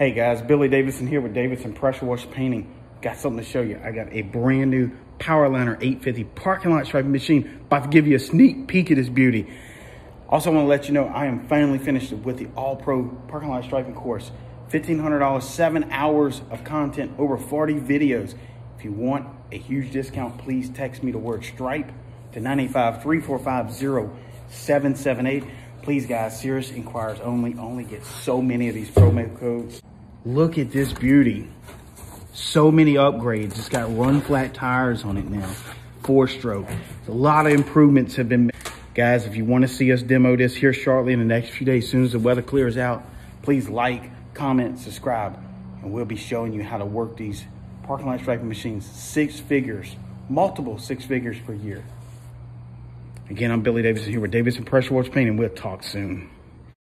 Hey guys, Billy Davidson here with Davidson Pressure Wash Painting. Got something to show you. I got a brand new Powerliner 850 parking lot striping machine. About to give you a sneak peek at this beauty. Also want to let you know I am finally finished with the All Pro parking lot striping course. $1,500, seven hours of content, over 40 videos. If you want a huge discount, please text me the word stripe to 985 345 0778. Please, guys, serious inquirers only. Only get so many of these promo codes. Look at this beauty. So many upgrades. It's got run flat tires on it now. Four stroke. A lot of improvements have been made. Guys, if you want to see us demo this here shortly in the next few days, as soon as the weather clears out, please like, comment, subscribe, and we'll be showing you how to work these parking lot striping machines. Six figures, multiple six figures per year. Again, I'm Billy Davidson here with Davidson Pressure Wash Painting. we'll talk soon.